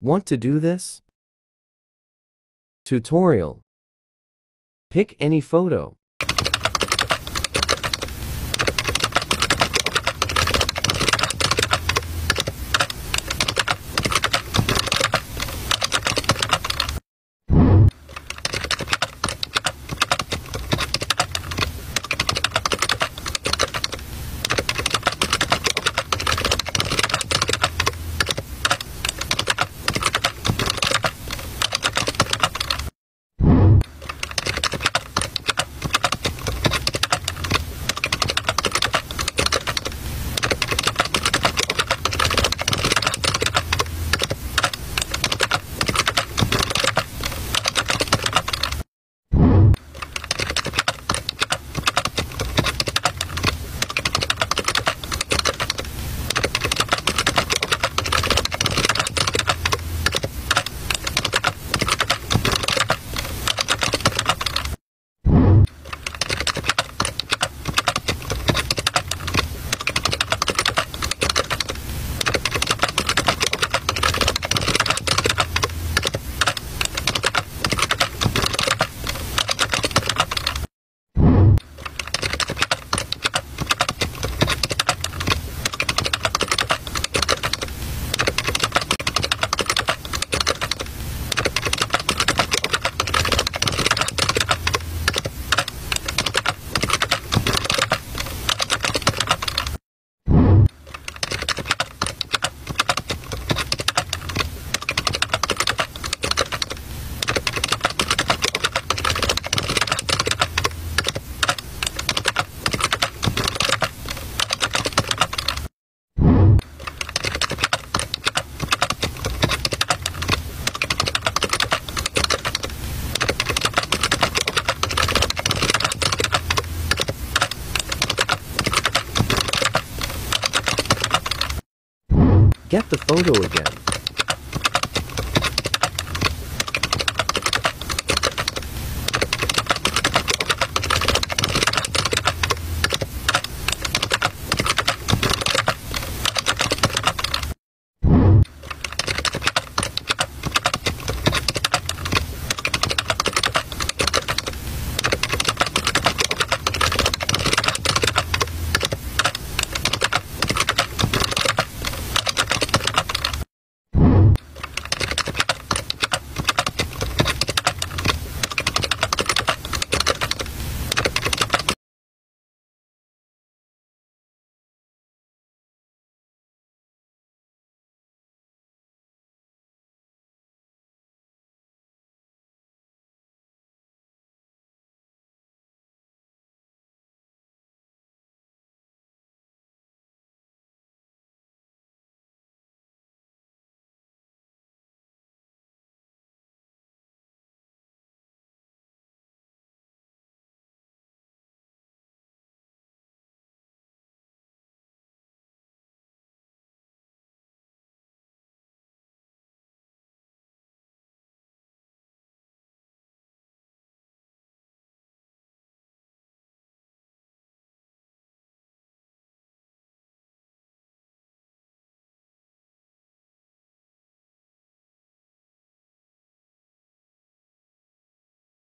Want to do this? Tutorial. Pick any photo. Get the photo again.